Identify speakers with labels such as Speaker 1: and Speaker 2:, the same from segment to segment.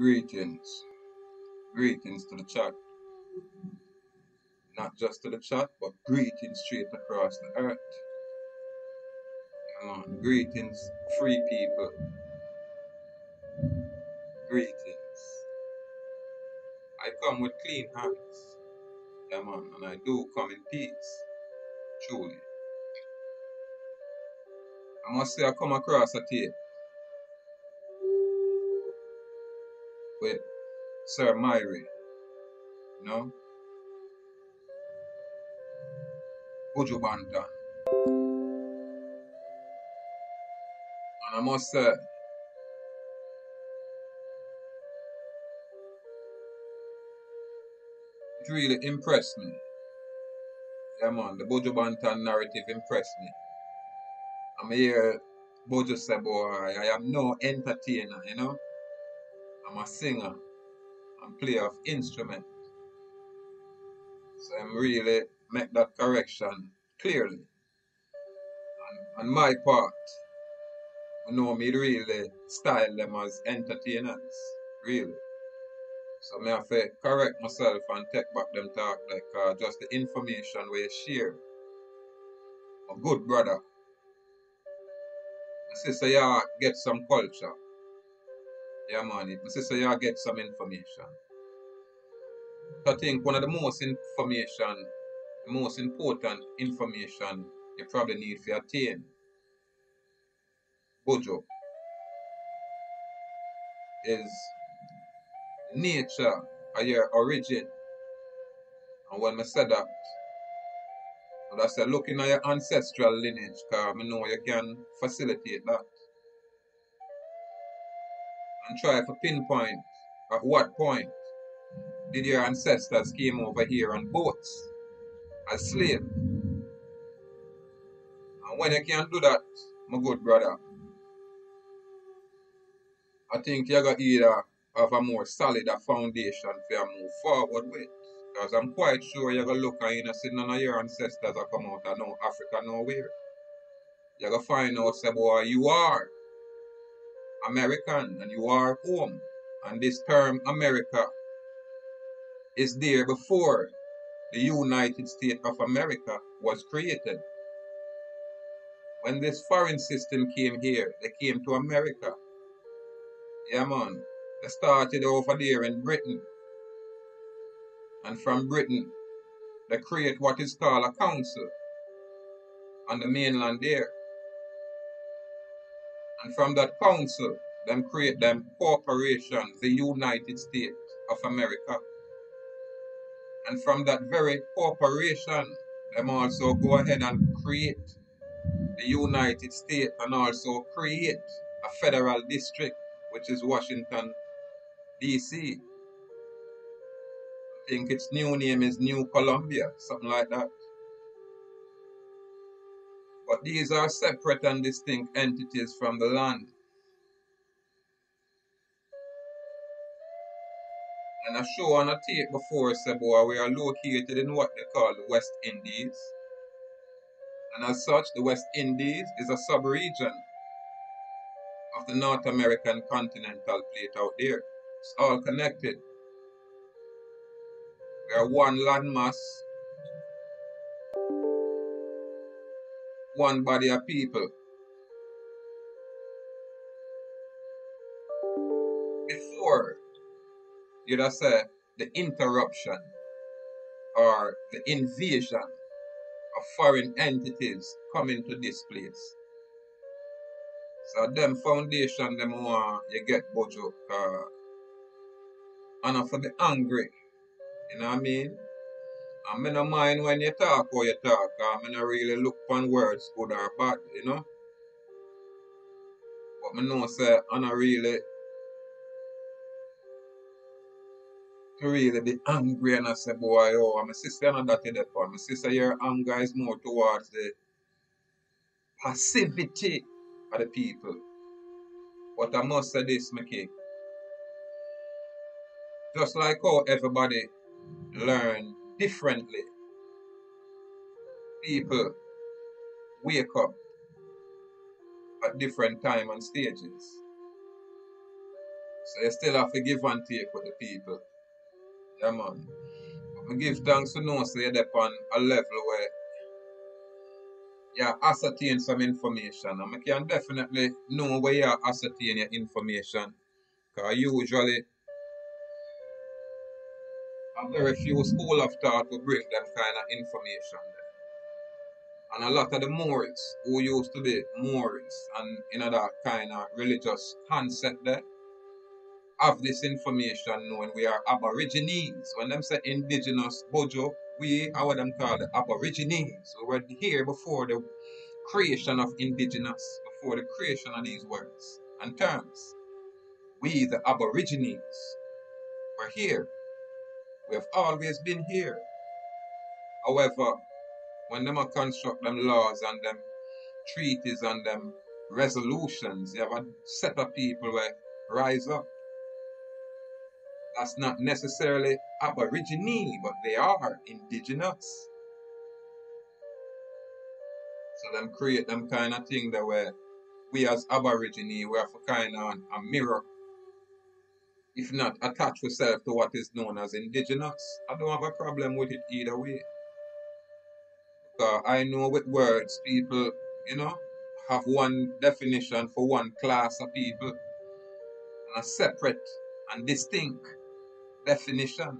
Speaker 1: Greetings. Greetings to the chat. Not just to the chat, but greetings straight across the earth. Come on. Greetings, free people. Greetings. I come with clean hands. Yeah, man. And I do come in peace. Truly. I must say I come across a tape with Sir Myrie, you know, Buju Banton. And I must say, it really impressed me. Yeah, man. The Buju Banton narrative impressed me. I'm here, Buju I am no entertainer, you know. I'm a singer and player of instrument. So I'm really make that correction clearly. And on my part, I know me really style them as entertainers. Really. So me have to correct myself and take back them talk like uh, just the information we share. A good brother. My sister, yeah, get some culture. Yeah, man. My sister, yeah, get some information. I think one of the most information, most important information you probably need to attain, Buju, is nature of your origin. And when I said that, I said looking at your ancestral lineage, because I know you can facilitate that. And try to pinpoint at what point did your ancestors came over here on boats as slaves. And when you can't do that, my good brother, I think you're going to either have a more solid foundation for move forward with. Because I'm quite sure you're going to look and you know, see none of your ancestors have come out of no Africa nowhere. You're going to find out, say, boy, you are American and you are home. And this term America is there before the United States of America was created. When this foreign system came here, they came to America. Yeah, man. They started over there in Britain. And from Britain, they create what is called a council on the mainland there. And from that council, them create them corporations, the United States of America. And from that very corporation, them also go ahead and create the United States and also create a federal district, which is Washington, D.C. I think its new name is New Columbia, something like that. These are separate and distinct entities from the land. And I show on a tape before, say, boy, we are located in what they call the West Indies. And as such, the West Indies is a sub-region of the North American continental plate out there. It's all connected. We are one landmass, one body of people. Before you'd have said the interruption or the invasion of foreign entities coming to this place. So them foundation them want you get Buju uh, and for the angry. You know what I mean? And me no mind when you talk or you talk, I me no really look on words good or bad, you know? But me know say I not really really be angry and I say, boy, oh, my sister not that that for. My sister, your anger is more towards the passivity of the people. But I must say this, king. Just like how everybody learn differently, people wake up at different time and stages. So you still have to give and take with the people. Yeah, man. But I give thanks to know so you're on a level where you ascertain some information. And I can definitely know where you ascertain your information. Because usually a very few school of thought will bring them kind of information there. And a lot of the Moors who used to be Moors and in that kind of religious concept there have this information knowing we are Aborigines. When them say indigenous Buju, we are what them call the Aborigines. We were here before the creation of indigenous, before the creation of these words and terms. We, the Aborigines, were here. We have always been here. However, when them construct them laws and them treaties and them resolutions, you have a set of people where rise up that's not necessarily Aborigine, but they are indigenous. So them create them kind of thing that where we as Aborigine, we have a kind of a mirror. If not attach yourself to what is known as indigenous. I don't have a problem with it either way. Because I know with words people, you know, have one definition for one class of people and a separate and distinct definition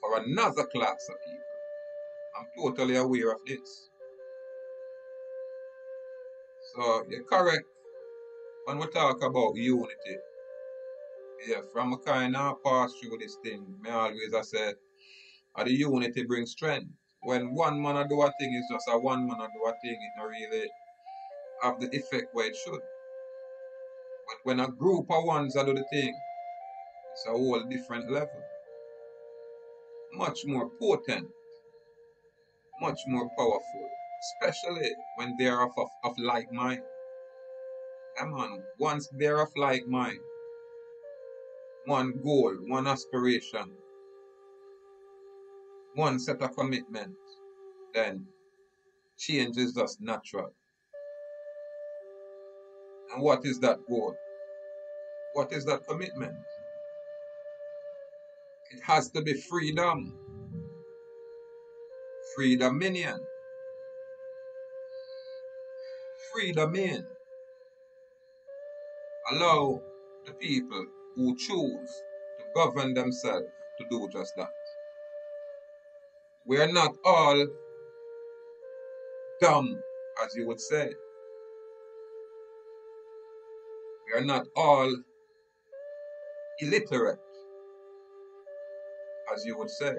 Speaker 1: for another class of people. I'm totally aware of this. So you're correct when we talk about unity. Yeah, from a kind of pass through this thing, me always I say, uh, the unity brings strength. When one man do a thing, it's just a one man do a thing, it not really have the effect where it should. But when a group of ones do the thing, it's a whole different level. Much more potent, much more powerful, especially when they are of, of, of like mind. Come on, once they're of like mind, one goal, one aspiration, one set of commitment, then change is just natural. And what is that goal? What is that commitment? It has to be freedom. Freedom minion. Freedom in. Allow the people who choose to govern themselves to do just that. We are not all dumb, as you would say. We are not all illiterate as you would say.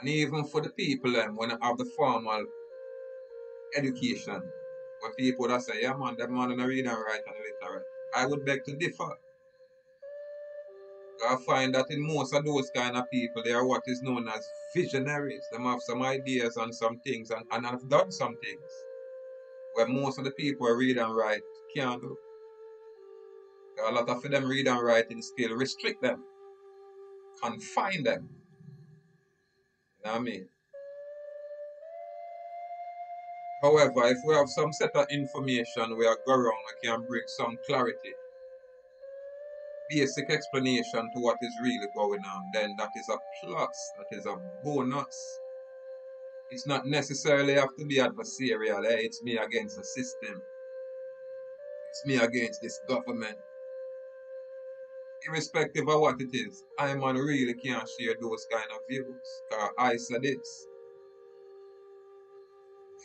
Speaker 1: And even for the people them when they have the formal education, where people that say, yeah man, that man don't read and write and literate. I would beg to differ. I find that in most of those kind of people, they are what is known as visionaries. They have some ideas on some things and, and have done some things where most of the people read and write can't do. A lot of them read and writing skill restrict them, confine them. You know what I mean? However, if we have some set of information we are go around, we can bring some clarity, basic explanation to what is really going on, then that is a plus, that is a bonus. It's not necessarily have to be adversarial, eh? it's me against the system. It's me against this government irrespective of what it is, I man really can't share those kind of views. Cause I said this.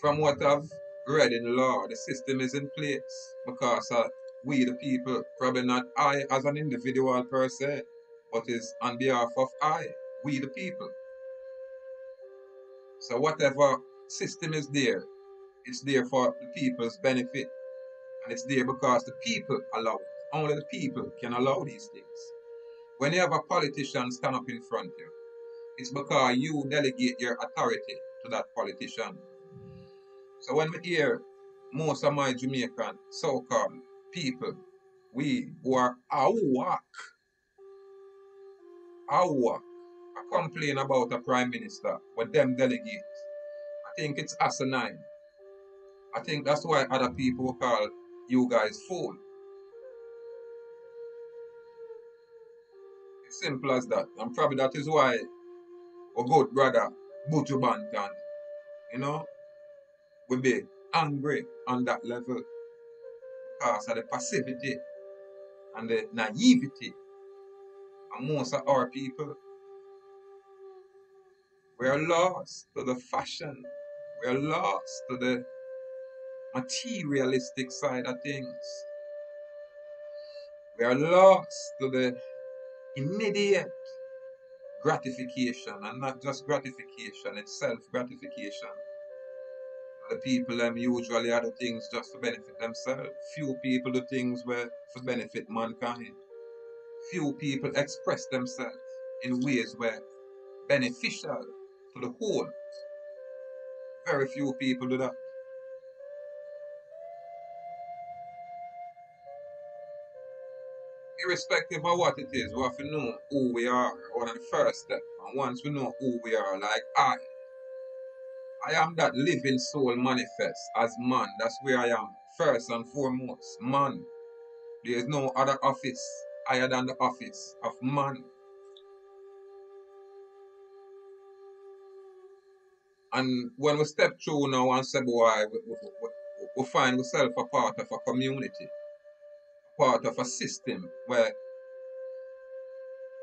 Speaker 1: From what I've read in law, the system is in place because uh, we the people, probably not I as an individual per se, but is on behalf of I, we the people. So whatever system is there, it's there for the people's benefit. And it's there because the people allow it. Only the people can allow these things. When you have a politician stand up in front of you, it's because you delegate your authority to that politician. So when we hear most of my Jamaican so-called people, we who are awak, awak, I complain about a prime minister with them delegates. I think it's asinine. I think that's why other people call you guys fool. It's simple as that. And probably that is why a good brother, Buju Banton, you know, will be angry on that level ah, because of the passivity and the naivety of most of our people. We are lost to the fashion. We are lost to the materialistic side of things. We are lost to the immediate gratification and not just gratification, it's self gratification. The people them usually are the things just to benefit themselves. Few people do things where for benefit mankind. Few people express themselves in ways where beneficial to the whole. Very few people do that. irrespective of what it is, we have to know who we are. One of the first step. And once we know who we are, like I, I am that living soul manifest as man. That's where I am. First and foremost, man. There is no other office higher than the office of man. And when we step through now and say, boy, we, we, we, we find ourselves a part of a community part of a system where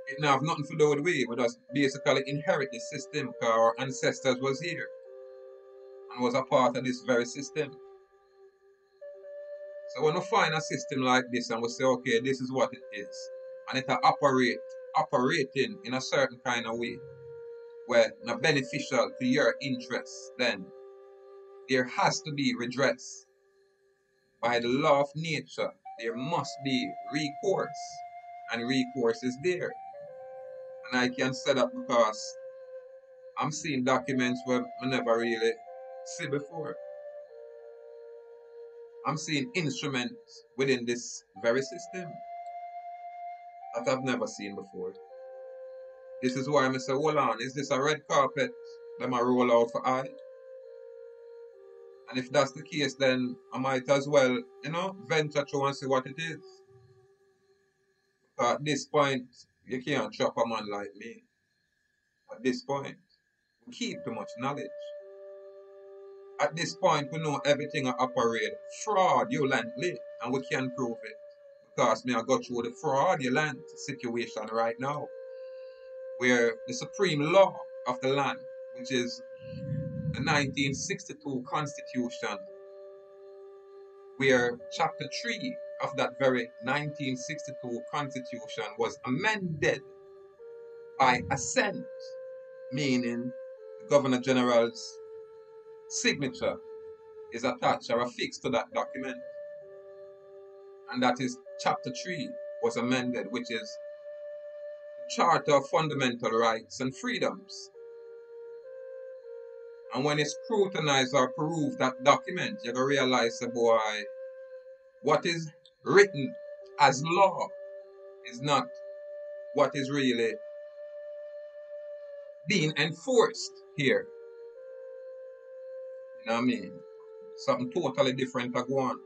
Speaker 1: it now have nothing to do with we. We just basically inherit the system because our ancestors was here and was a part of this very system. So when we find a system like this and we say, okay, this is what it is, and it operate operating in a certain kind of way where not beneficial to your interests, then there has to be redress by the law of nature there must be recourse. And recourse is there. And I can say that because I'm seeing documents where I never really see before. I'm seeing instruments within this very system that I've never seen before. This is why I say, hold on, is this a red carpet that I roll out for I? And if that's the case, then I might as well, you know, venture through and see what it is. But at this point, you can't trap a man like me. At this point, we keep too much knowledge. At this point, we know everything operate fraudulently, and we can prove it. Because me I go through the fraudulent situation right now, where the supreme law of the land, which is the 1962 Constitution, where Chapter 3 of that very 1962 Constitution was amended by assent, meaning the Governor General's signature is attached or affixed to that document. And that is Chapter 3 was amended, which is the Charter of Fundamental Rights and Freedoms and when you scrutinize or peruse that document, you're going to realize, boy, what is written as law is not what is really being enforced here. I mean? Something totally different to go on.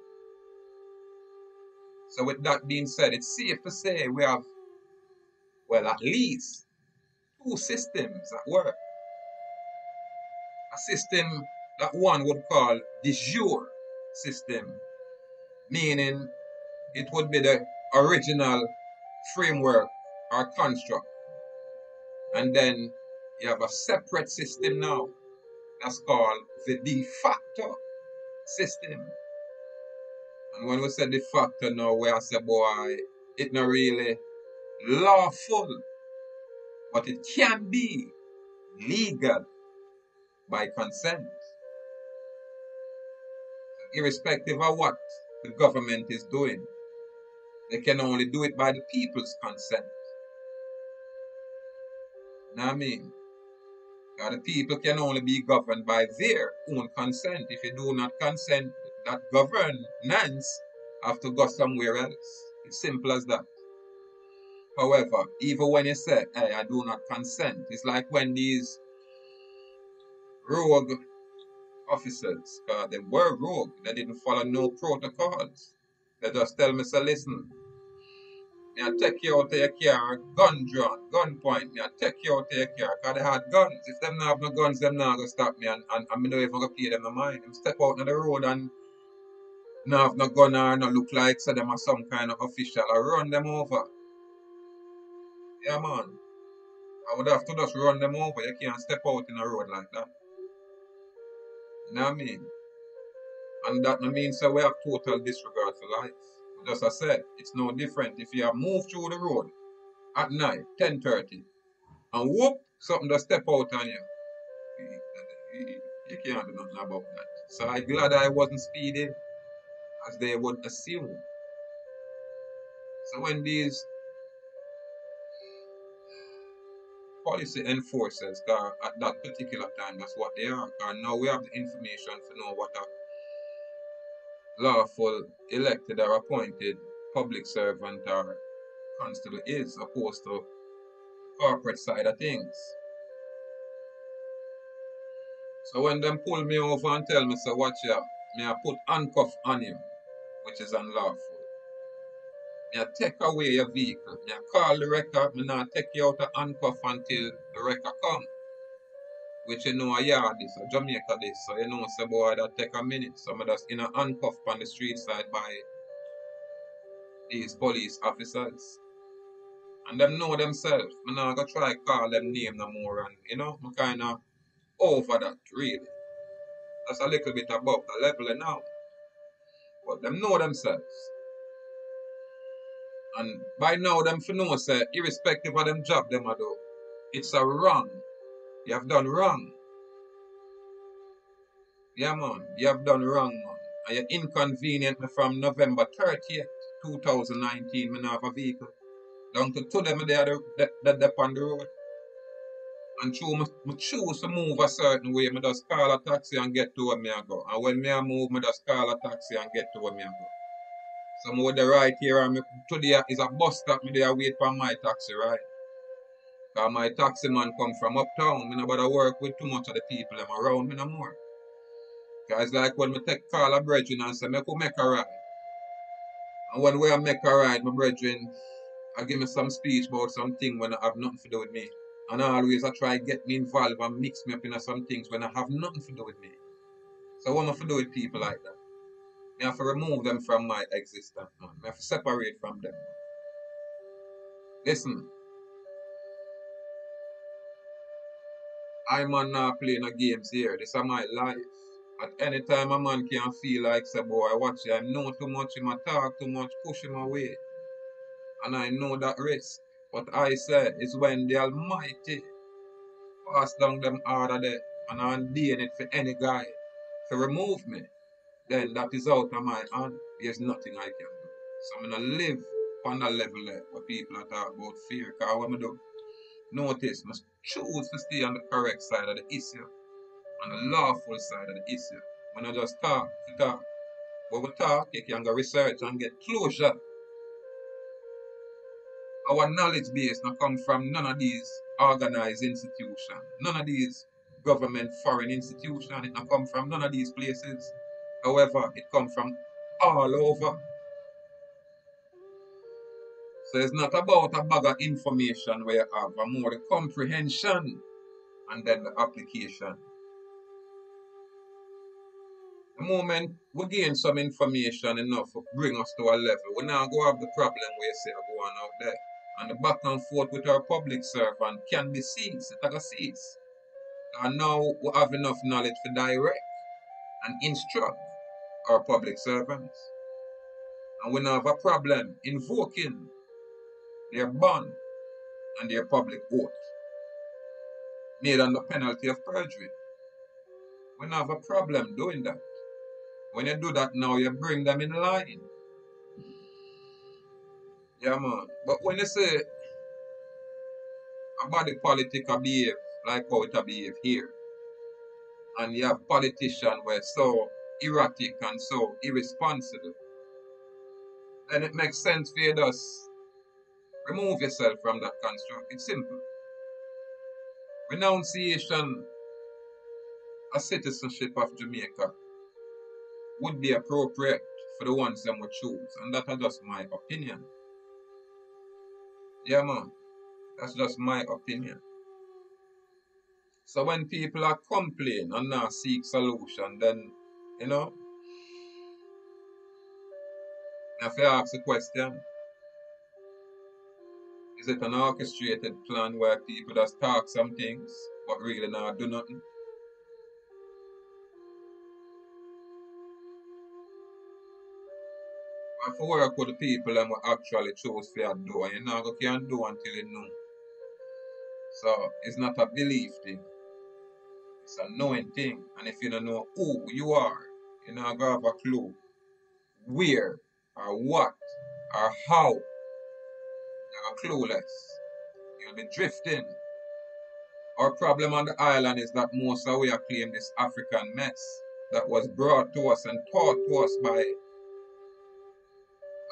Speaker 1: So with that being said, it's safe to say we have, well, at least two systems at work a system that one would call de jure system, meaning it would be the original framework or construct. And then you have a separate system now that's called the de facto system. And when we say de facto now, we are say, boy, it's not really lawful, but it can be legal by consent. Irrespective of what the government is doing, they can only do it by the people's consent. Know what I mean? Now the people can only be governed by their own consent. If you do not consent, that governance have to go somewhere else. It's simple as that. However, even when you say, hey, I do not consent, it's like when these rogue officers, because they were rogue. They didn't follow no protocols. They just tell me, say, listen, I take you out of your car, gun drawn, gun point. I take you out of your car, cause they had guns. If them not have no guns, them not gonna stop me and, and, and me don't even gonna pay them no mind. Them step out on the road and not have no gun or no look like so them are some kind of official. I run them over. Yeah man. I would have to just run them over. You can't step out in a road like that. You know what I mean? And that means that we have total disregard for life. Just as I said, it's no different if you have moved through the road at night, 10.30, and whoop, something just step out on you. You, can't do nothing about that. So I'm glad I wasn't speeding, as they would assume. So when these policy enforcers, at that particular time, that's what they are. and now we have the information to know what a lawful elected or appointed public servant or constable is opposed to corporate side of things. So when them pull me over and tell me, so watch ya, me I put handcuff on you, which is unlawful. Me I take away your vehicle. Me I call the record, me not take you out of handcuff until the record come. Which you know a yard this, a Jamaica this, so you know say boy that take a minute. So me just in a handcuff on the street side by these police officers. And them know themselves. Me not gonna try call them name no more and you know, I'm kinda over that really. That's a little bit above the level now. But them know themselves. And by now them for know say irrespective of them job them a do, it's a wrong. You have done wrong. Yeah man, you have done wrong man. And you inconvenient me from November 30th, 2019, me not have a vehicle. Down to today me there the, the, the, on the road. And through me, choose to move a certain way, me just call a taxi and get to where me I go. And when me I move, me just call a taxi and get to where me I go. So me with the right here and today is a bus stop, me there wait for my taxi ride. Cause my taxi man come from uptown. Me no bother work with too much of the people them around me no more. Cause like when me take call a brethren and say, me could make a ride. And when we make a ride, my brethren, I give me some speech about something when I have nothing to do with me. And I always I try get me involved and mix me up in some things when I have nothing to do with me. So what am I to do with people like that? I have to remove them from my existence, man. I have to separate from them. Listen, I'm not uh, playing no games here. This is my life. At any time a man can feel like say boy watch I know too much, him a talk too much, push him away. And I know that risk. What I say is when the Almighty pass down them order there and I'm doing it for any guy to remove me, then that is out of my hand. There's nothing I can do. So I'm gonna live on that level there where people are talking about fear. Cause I do, notice, must choose to stay on the correct side of the issue, on the lawful side of the issue. When I just talk to talk. When we talk, you can go research and get closure. Our knowledge base not come from none of these organized institutions, none of these government foreign institutions. It not come from none of these places. However, it come from all over. So it's not about a bag of information where you have, but more comprehension and then the application. The moment we gain some information enough to bring us to a level, we now go have the problem we say are going out there. And the back and forth with our public servant can be ceased. It can cease. And now we have enough knowledge to direct and instruct our public servants. And we now have a problem invoking their bond and their public oath made under penalty of perjury. We don't have a problem doing that. When you do that now, you bring them in line. Yeah, man. But when you say a body politic behave like how it behave here, and you have politicians who are so erratic and so irresponsible, then it makes sense for just remove yourself from that construct. It's simple. Renunciation a citizenship of Jamaica would be appropriate for the ones that would choose, and that is just my opinion. Yeah, man. That's just my opinion. So when people are complaining and not seek solution, then, you know, if you ask the question, is it an orchestrated plan where people just talk some things but really not do nothing? And for work with the people and we actually choose for do, and you know, you can't do until you know. So it's not a belief thing. It's a knowing thing. And if you don't know who you are, you not have a clue where or what or how. Clueless. You'll be drifting. Our problem on the island is that most of we are claim this African mess that was brought to us and taught to us by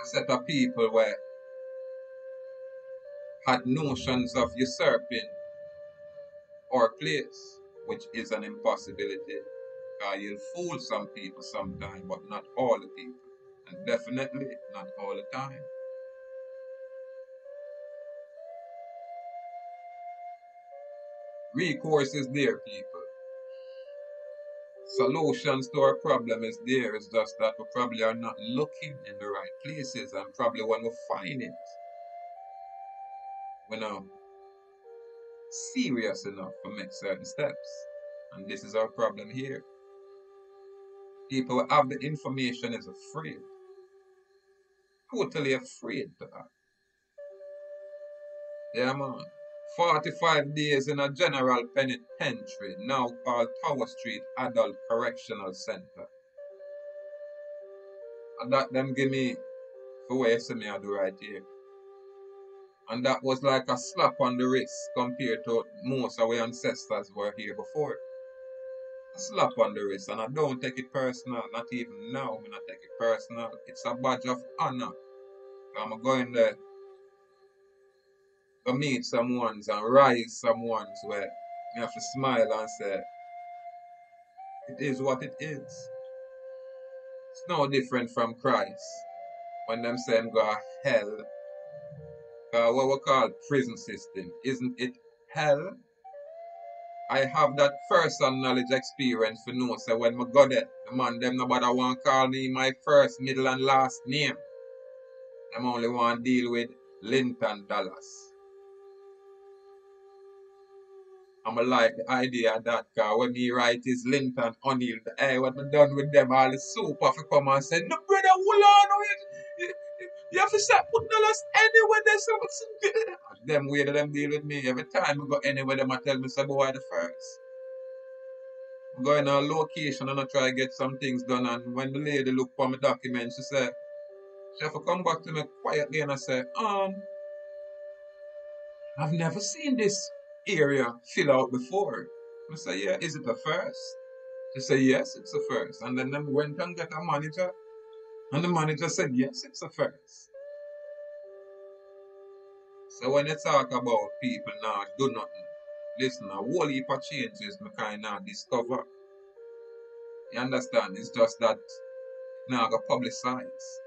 Speaker 1: a set of people where had notions of usurping our place, which is an impossibility. Uh, you'll fool some people sometime, but not all the people. And definitely not all the time. Recourse is there, people. Solutions to our problem is there. It's just that we probably are not looking in the right places, and probably when we find it, we're not serious enough to make certain steps. And this is our problem here. People have the information is afraid. Totally afraid to act. Yeah, man. 45 days in a general penitentiary, now called Tower Street Adult Correctional Center. And that them give me for see me I do right here. And that was like a slap on the wrist compared to most of our ancestors were here before. A slap on the wrist, and I don't take it personal, not even now, when I take it personal. It's a badge of honor. I'm going there to meet someone and rise someone where you have to smile and say, it is what it is. It's no different from Christ. When them say him go to hell, uh, what we call prison system, isn't it hell? I have that hand knowledge experience for know so when I go there, the man them nobody want call me my first, middle and last name. I'm only want deal with Linton Dallas. I'm like the idea that car when me write is Linton O'Neill. Hey, what I done with them all the super for come and say, No brother, hold on, you, you, have to start putting the us anywhere there's something. them way that them deal with me. Every time I go anywhere, them I tell me say boy the first. I'm going on a location and I try to get some things done and when the lady look for my document, she said, she have to come back to me quietly and I say, um, I've never seen this area fill out before. I say, yeah, is it the first? She said, yes, it's the first. And then they went and got a manager. And the manager said, yes, it's the first. So when you talk about people now do nothing, listen, a whole heap of changes me kind of discover. You understand? It's just that now I got publicize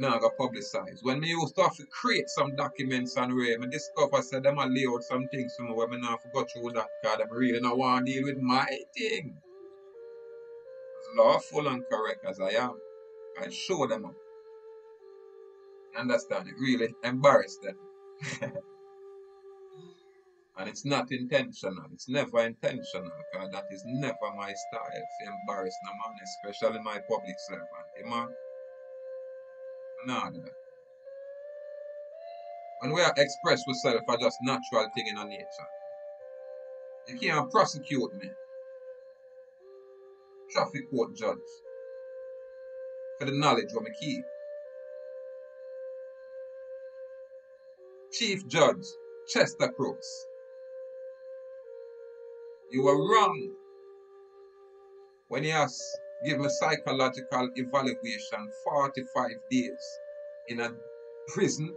Speaker 1: now I got publicized. When me used to have to create some documents and way, I discover said them a lay out some things for me where me not forgot through that because them really not want to deal with my thing. As lawful and correct as I am, I show them up. Understand? It really embarrassed them. and it's not intentional. It's never intentional because that is never my style to embarrass no man, especially my public servant. You No. When we are express ourselves are just natural thing in our nature. You can't prosecute me. Traffic court judge. For the knowledge of me keep. Chief Judge Chester Crooks. You were wrong when you asked give me psychological evaluation 45 days in a prison.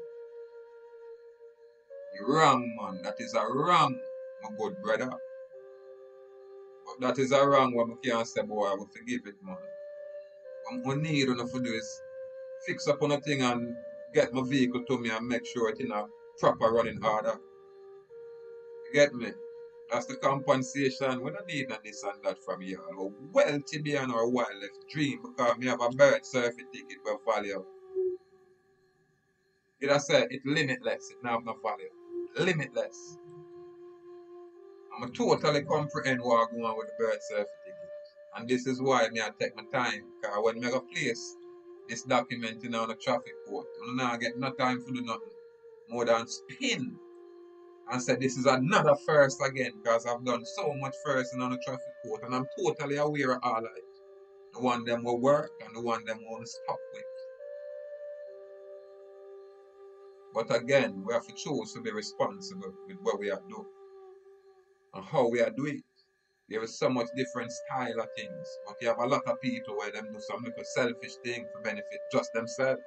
Speaker 1: Wrong, man. That is a wrong, my good brother. But that is a wrong what I can't say, boy, I will forgive it, man. What I need enough to do is fix up on a thing and get my vehicle to me and make sure it's in a proper running order. You get me? That's the compensation. We don't need none this and that from you. We're wealthy beyond our wildlife dream because we have a birth certificate with value. It I said it's limitless. It now have no value. Limitless. I'm a totally comprehend what I'm going with the bird surfing ticket. And this is why me I take my time. Because when me go place this document in on the traffic court, I now get no time for do nothing more than spin and said this is another first again because I've done so much first in on the traffic court and I'm totally aware of all of it. The one them will work and the one them want to stop with. But again, we have to choose to be responsible with what we are doing and how we are doing it. There is so much different style of things, but you have a lot of people where them do some little selfish thing to benefit just themselves.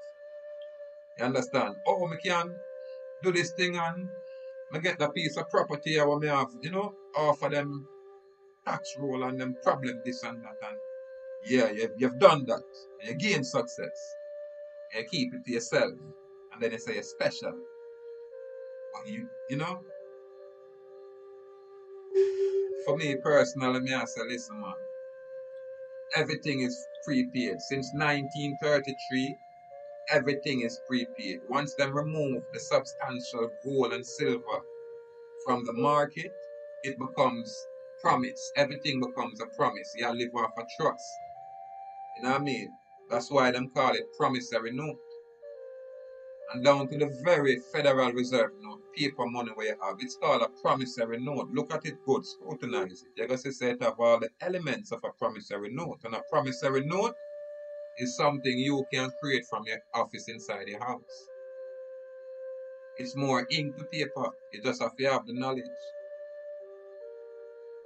Speaker 1: You understand? Oh, me can do this thing and me get the piece of property I where me have, you know, offer them tax roll and them problem this and that and yeah, you've, you've done that. And you gain success. And you keep it to yourself. And then you say you're special. But you you know, for me personally, me I say, listen man, everything is prepaid. Since 1933, everything is prepaid. Once they remove the substantial gold and silver from the market, it becomes promise. Everything becomes a promise. You live off a trust. You know what I mean? That's why them call it promissory note. And down to the very Federal Reserve note, paper money where you have, it's called a promissory note. Look at it good, scrutinize it. You're going to say it have all the elements of a promissory note. And a promissory note is something you can create from your office inside your house. It's more ink to paper. You just have to have the knowledge.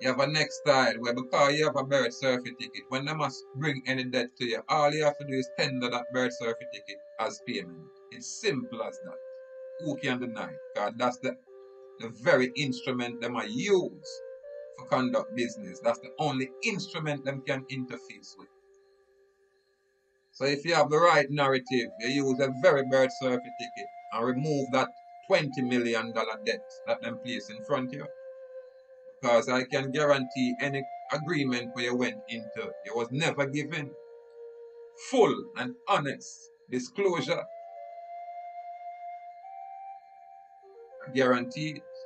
Speaker 1: You have a next style where because you have a birth certificate, when they must bring any debt to you, all you have to do is tender that bird surfing ticket as payment. It's simple as that. Who can deny? Because that's the, the very instrument them I use for conduct business. That's the only instrument them can interface with. So if you have the right narrative, you use a very birth certificate and remove that $20 million debt that them place in front of you. Because I can guarantee any agreement where you went into, you was never given full and honest disclosure. I guarantee it.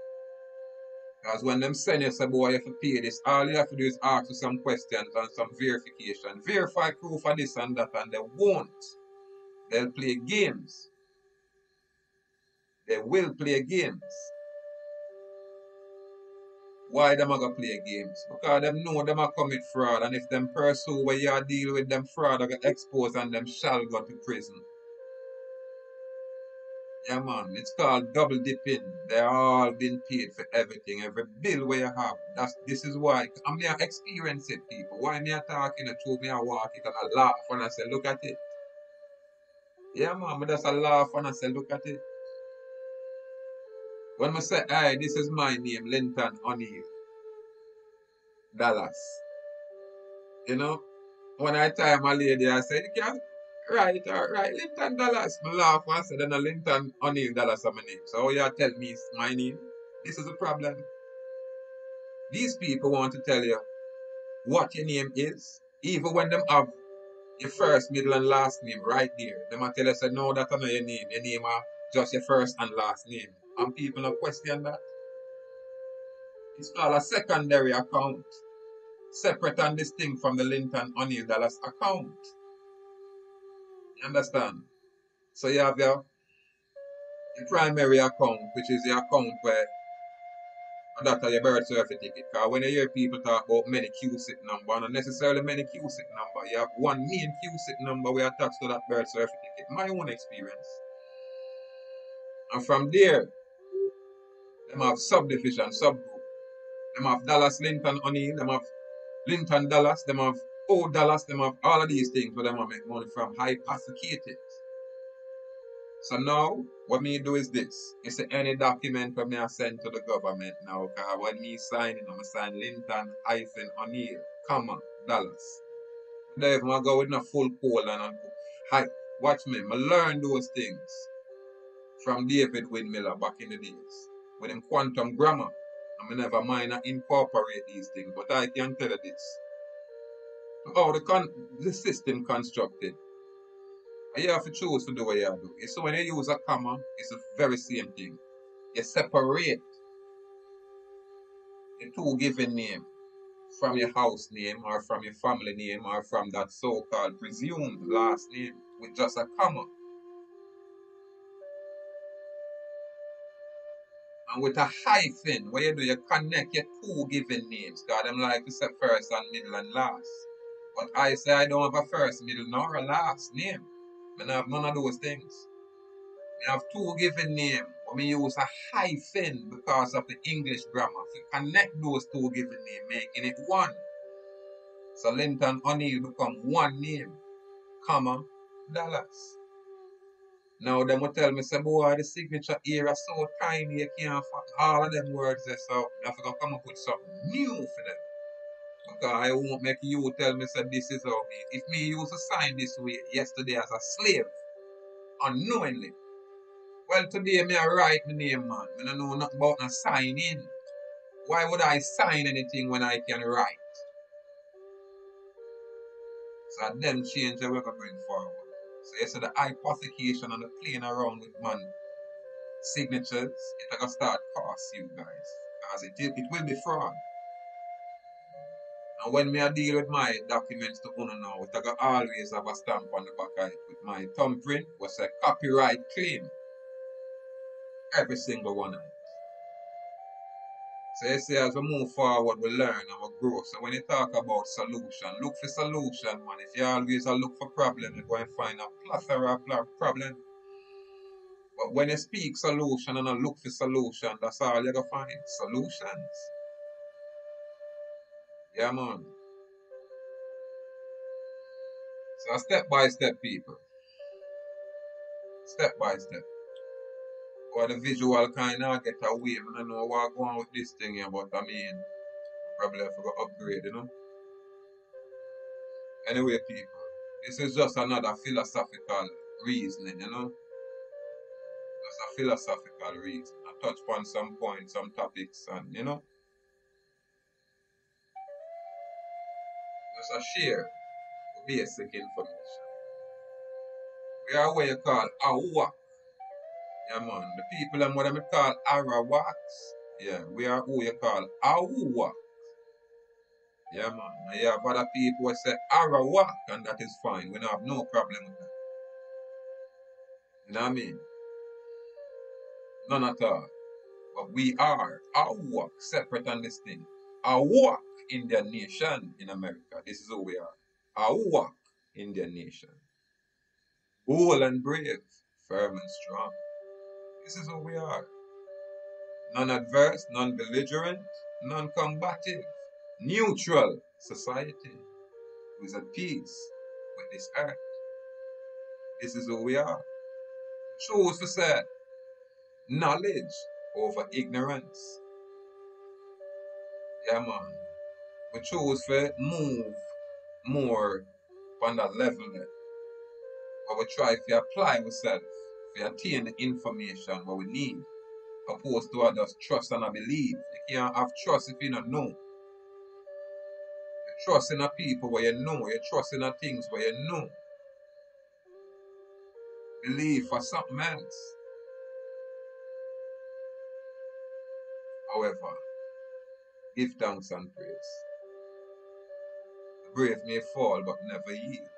Speaker 1: Because when them send you say, boy, you have to pay this, all you have to do is ask for some questions and some verification. Verify proof of this and that, and they won't. They'll play games. They will play games. Why them a go play games? Because them know them a commit fraud, and if them pursue where you deal with them fraud, they get exposed and them shall go to prison. Yeah, man, it's called double dipping. They're all been paid for everything, every bill where you have. That's this is why I'm here experience it, people. Why me a talking the truth, me I walk it and I laugh and I say, look at it. Yeah, man, me just a laugh and I say, look at it. When I say, hey, this is my name, Linton O'Neill, Dallas. You know, when I tell my lady, I say, you can Right, all right. Linton Dallas. I laugh and say, then Linton O'Neill Dallas is my name. So you tell me my name? This is a problem. These people want to tell you what your name is, even when them have your first, middle, and last name right there. Them might tell you, say, no, that's not your name. Your name are just your first and last name. And people don't question that. It's called a secondary account. Separate and distinct from the Linton O'Neill Dallas account. Understand? So you have your, your primary account, which is the account where and that's your birth certificate. Because when you hear people talk about many CUSIP number, not necessarily many CUSIP number, you have one main CUSIP number we attached to that birth certificate. My own experience. And from there, them have subdivision, subgroup. Them have Dallas Linton O'Neill, them have Linton Dallas, them have O Dallas, them have all of these things where them make money from hypothecated. So now, what me do is this. It's any document that me I send to the government now, because when me sign I'm sign Linton hyphen O'Neill, comma, Dallas. Then if I go with a full colon and hi, watch me, I learn those things. from David Wynn Miller back in the days with him quantum grammar. I never mind I incorporate these things, but I can tell you this. How the, con- the system constructed. You have to choose to do what you do. So when you use a comma, it's the very same thing. You separate the two given name from your house name or from your family name or from that so-called presumed last name with just a comma. And with a hyphen, what you do, you connect your two given names. God, them like say first and middle and last. But I say I don't have a first, middle, nor a last name. I have none of those things. I have two given names. But me use a hyphen because of the English grammar to connect those two given names, making it one. So Linton O'Neill become one name, comma, Dallas. Now them will tell me, say, boy, the signature is so tiny, you can't find all of them words there, so I have to come up with something new for them. I won't make you tell me, say, this is how me. If me used to sign this way yesterday as a slave, unknowingly, well, today me I write my name, man. I don't know nothing about a signing. Why would I sign anything when I can write? So then change the way we going forward. So you see the hypothecation and the playing around with man signatures, it gonna start cost you guys. Because it, did, it will be fraud. And when me I deal with my documents to owner now, it gonna always have a stamp on the back of it with my thumbprint, was a copyright claim. Every single one of it. So you see, as we move forward, we learn and we grow. So when you talk about solution, look for solution, man. If you always look for problem, you're going to find a plethora of problem. But when you speak solution and I look for solution, that's all you're going to find. Solutions. Yeah, man. So step by step, people. Step by step. Or the visual kind of get away. I don't know what going on with this thing here, but I mean, probably I forgot upgrade, you know. Anyway, people, this is just another philosophical reasoning, you know. Just a philosophical reason. I touch upon some points, some topics, and you know. A share basic information. We are what you call a walk yeah, man. The people them what them call Arawaks. Yeah, we are who you call Ahuuakh. Yeah, man. And you have other people who say Arawak, and that is fine. We don't have no problem with that. You know what I mean? None at all. But we are Ahuuakh, separate and distinct. Ahuuakh, Indian nation in America. This is who we are. Ahuuakh, Indian nation. Bold and brave, firm and strong. This is who we are. Non-adverse, non-belligerent, non-combative, neutral society who is at peace with this earth. This is who we are. Choose to say knowledge over ignorance. Yeah, man. We choose to move more on that level. But we try to apply ourselves we attain the information what we need. Opposed to others trust and I believe. You can't have trust if you don't know. You trust in a people where you know. You trust in a things where you know. Believe for something else. However, give thanks and praise. Brave may fall but never yield.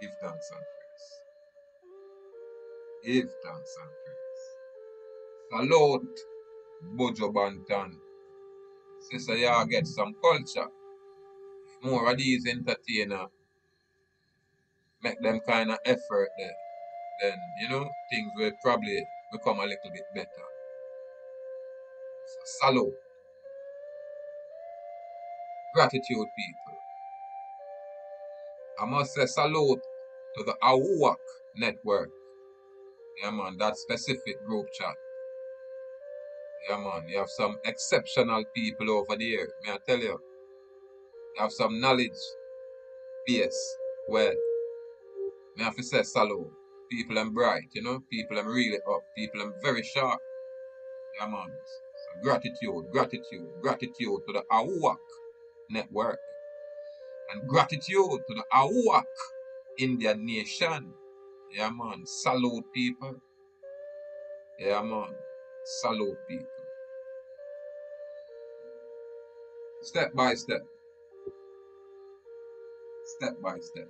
Speaker 1: Give thanks and praise. Give thanks and praise. Salute Buju Banton. Sister, y'all get some culture. More of these entertainers make them kind of effort there, then, you know, things will probably become a little bit better. So, salute. Gratitude, people. I must say salute to the Ahuuakh network. Yeah, man, that specific group chat. Yeah, man, you have some exceptional people over there. May I tell you? You have some knowledge base. Well, may I have to say salute. People am bright, you know. People am really up. People am very sharp. Yeah, man. So gratitude, gratitude, gratitude to the Ahuuakh network. And gratitude to the Ahuuakh Indian nation. Yeah, man. Salute people. Yeah, man. Salute people. Step by step. Step by step.